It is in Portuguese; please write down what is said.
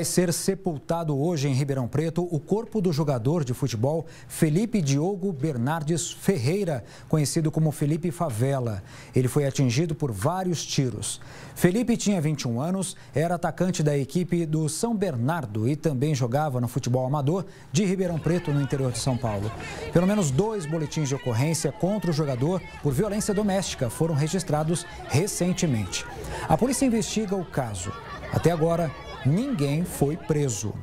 Vai ser sepultado hoje em Ribeirão Preto o corpo do jogador de futebol Felipe Diogo Bernardes Ferreira, conhecido como Felipe Favela. Ele foi atingido por vários tiros. Felipe tinha 21 anos, era atacante da equipe do São Bernardo e também jogava no futebol amador de Ribeirão Preto, no interior de São Paulo. Pelo menos dois boletins de ocorrência contra o jogador por violência doméstica foram registrados recentemente. A polícia investiga o caso. Até agora, ninguém foi preso.